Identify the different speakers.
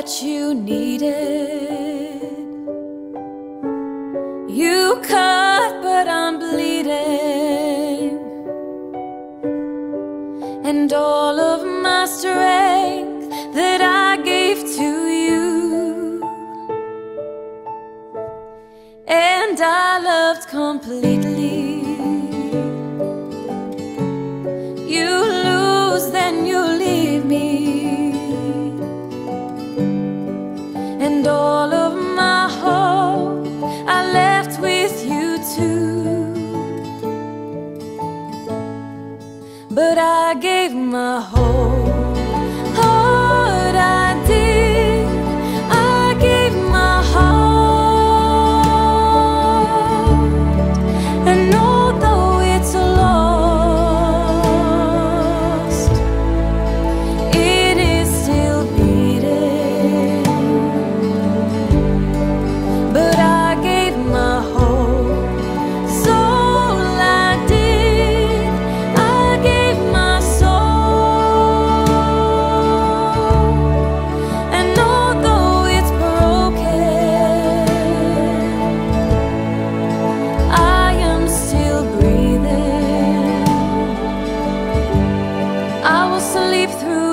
Speaker 1: that you needed. You cut, but I'm bleeding. And all of my strength that I gave to you. And I loved completely. But I gave my heart. through